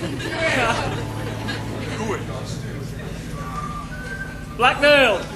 Black it. Blackmail.